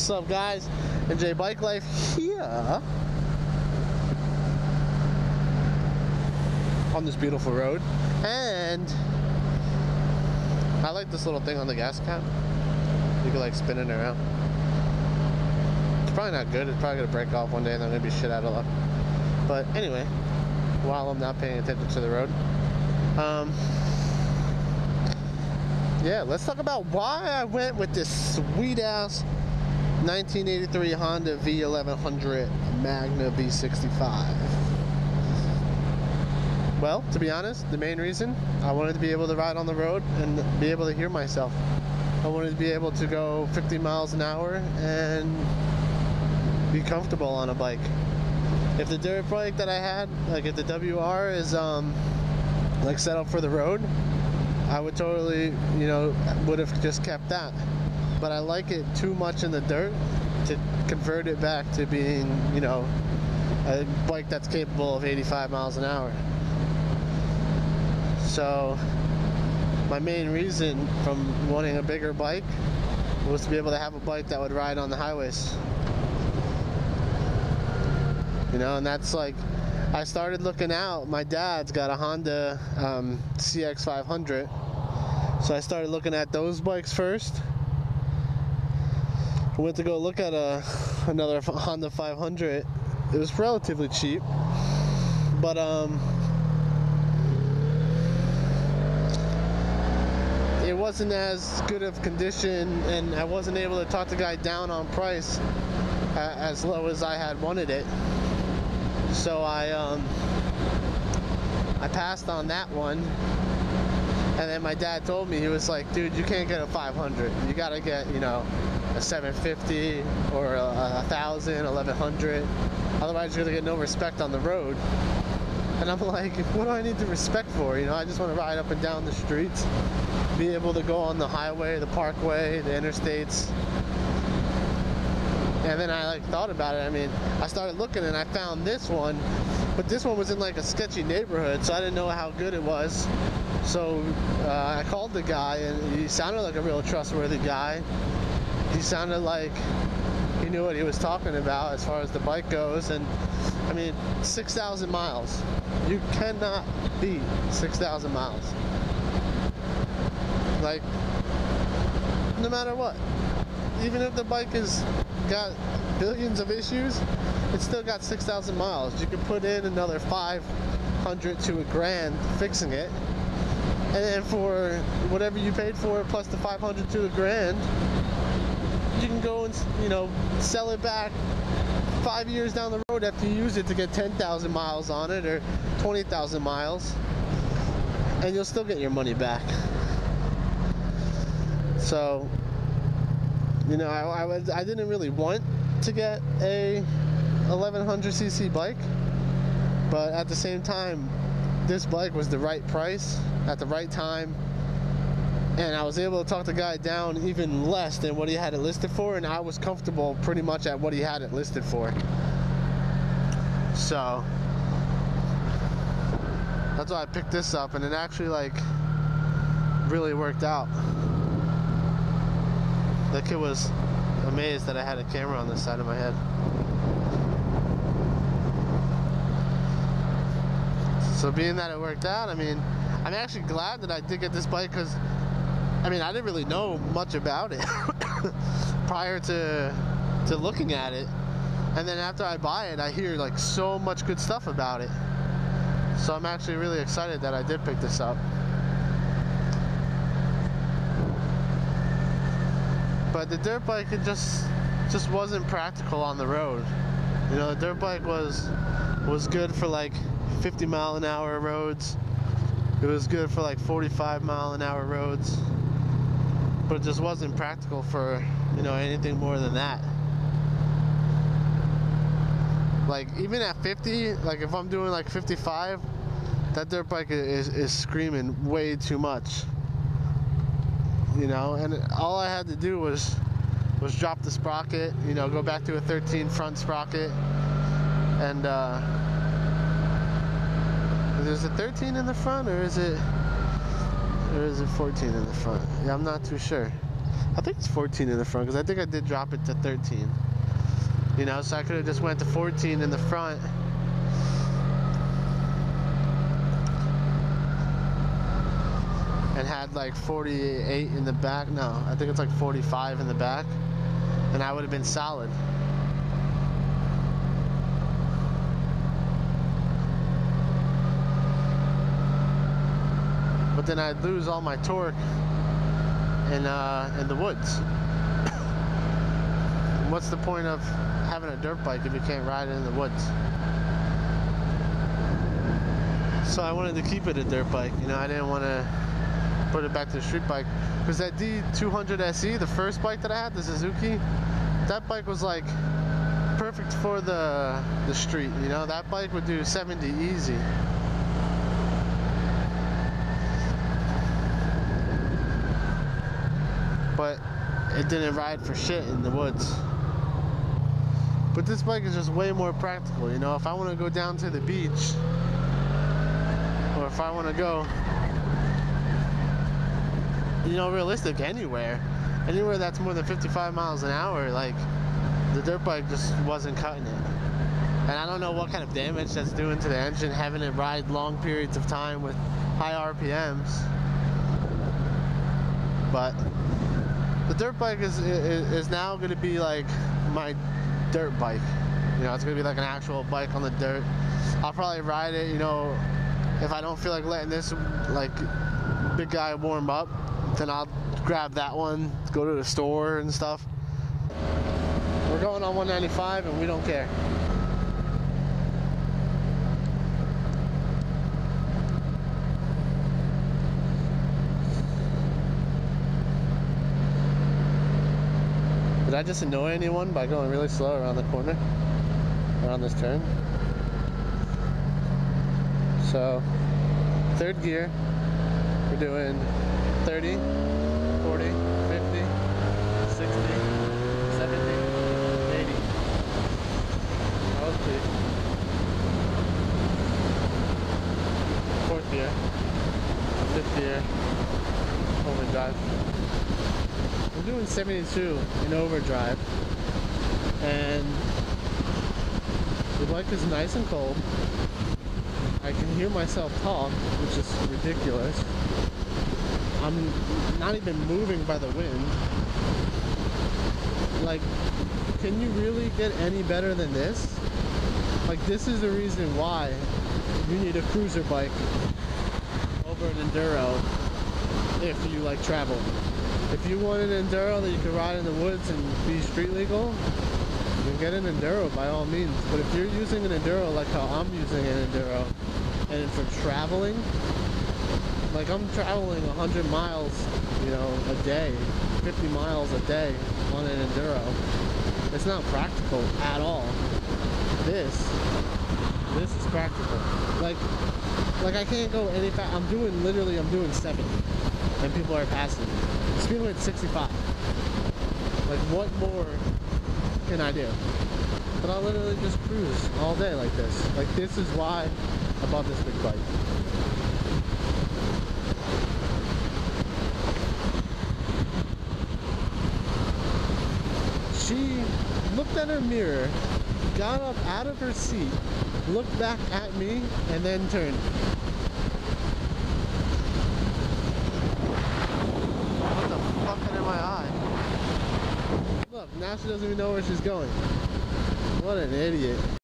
What's up, guys? NJ Bike Life here on this beautiful road, and I like this little thing on the gas cap. You can like spin it around. It's probably not good. It's probably gonna break off one day, and I'm gonna be shit out of luck. But anyway, while I'm not paying attention to the road, um, yeah, let's talk about why I went with this sweet ass 1983 Honda V1100 Magna V65. Well, to be honest, the main reason I wanted to be able to ride on the road and be able to hear myself. I wanted to be able to go 50 miles an hour and be comfortable on a bike. If the dirt bike that I had, like if the WR is um, like set up for the road, I would totally, you know, would have just kept that but I like it too much in the dirt to convert it back to being, you know, a bike that's capable of 85 miles an hour. So, my main reason from wanting a bigger bike was to be able to have a bike that would ride on the highways. You know, and that's like, I started looking out. My dad's got a Honda um, CX500. So I started looking at those bikes first went to go look at a another Honda 500. It was relatively cheap, but um, it wasn't as good of condition, and I wasn't able to talk the guy down on price as low as I had wanted it. So I um, I passed on that one. And then my dad told me, he was like, dude, you can't get a 500. You gotta get, you know, a 750 or a, a 1000 1100 otherwise you're gonna get no respect on the road. And i'm like what do i need to respect for? You know i just want to ride up and down the streets be able to go on the highway the parkway the interstates. And then i like thought about it. I mean i started looking and i found this one but this one was in like a sketchy neighborhood so i didn't know how good it was. So uh, i called the guy and he sounded like a real trustworthy guy he sounded like he knew what he was talking about as far as the bike goes. And I mean, 6,000 miles. You cannot beat 6,000 miles. Like, no matter what. Even if the bike has got billions of issues, it's still got 6,000 miles. You can put in another 500 to a grand fixing it. And then for whatever you paid for plus the 500 to a grand, you can go and you know sell it back five years down the road after you use it to get 10,000 miles on it or 20,000 miles and you'll still get your money back. So you know I, I, was, I didn't really want to get a 1100cc bike but at the same time this bike was the right price at the right time and I was able to talk the guy down even less than what he had it listed for and I was comfortable pretty much at what he had it listed for. So that's why I picked this up and it actually like really worked out. The kid was amazed that I had a camera on the side of my head. So being that it worked out I mean I'm actually glad that I did get this bike because I mean, I didn't really know much about it prior to to looking at it. And then after I buy it, I hear like so much good stuff about it. So I'm actually really excited that I did pick this up. But the dirt bike it just just wasn't practical on the road. You know, the dirt bike was was good for like 50 mile an hour roads. It was good for like 45 mile an hour roads but it just wasn't practical for you know anything more than that like even at 50 like if I'm doing like 55 that dirt bike is, is screaming way too much you know and all I had to do was was drop the sprocket you know go back to a 13 front sprocket and uh is it 13 in the front or is it or is it 14 in the front? Yeah, I'm not too sure. I think it's 14 in the front because I think I did drop it to 13. You know, so I could have just went to 14 in the front. And had like 48 in the back. No, I think it's like 45 in the back. And I would have been solid. But then I'd lose all my torque in, uh, in the woods. What's the point of having a dirt bike if you can't ride it in the woods? So I wanted to keep it a dirt bike. You know, I didn't want to put it back to the street bike. Because that DR200 SE, the first bike that I had, the Suzuki, that bike was like perfect for the the street. You know, that bike would do 70 easy. But it didn't ride for shit in the woods. But this bike is just way more practical. You know, if I want to go down to the beach, or if I want to go you know, realistic anywhere. Anywhere that's more than 55 miles an hour, like, the dirt bike just wasn't cutting it. And I don't know what kind of damage that's doing to the engine, having it ride long periods of time with high RPMs. But the dirt bike is, is, is now going to be like my dirt bike. You know, it's going to be like an actual bike on the dirt. I'll probably ride it, you know, if I don't feel like letting this, like, big guy warm up, then I'll grab that one, go to the store and stuff. We're going on 195 and we don't care. I just annoy anyone by going really slow around the corner? Around this turn? So, third gear, we're doing 30, 40, 50, 60, 70, 80. Okay. Fourth gear, fifth gear, oh overdrive. Doing 72 in overdrive, and the bike is nice and cold. I can hear myself talk, which is ridiculous. I'm not even moving by the wind. Like, can you really get any better than this? Like, this is the reason why you need a cruiser bike over an enduro if you like travel. If you want an enduro that you can ride in the woods and be street legal, can get an enduro by all means. But if you're using an enduro like how I'm using an enduro, and for traveling, like I'm traveling 100 miles, you know, a day, 50 miles a day on an enduro. It's not practical at all. This, this is practical. Like, like I can't go any fast. I'm doing literally, I'm doing 70, and people are passing me. Speed limit 65. Like, what more can I do? But I'll literally just cruise all day like this. Like, this is why I bought this big bike. She looked at her mirror, got up out of her seat, looked back at me, and then turned. The in my eye? Look, now she doesn't even know where she's going. What an idiot.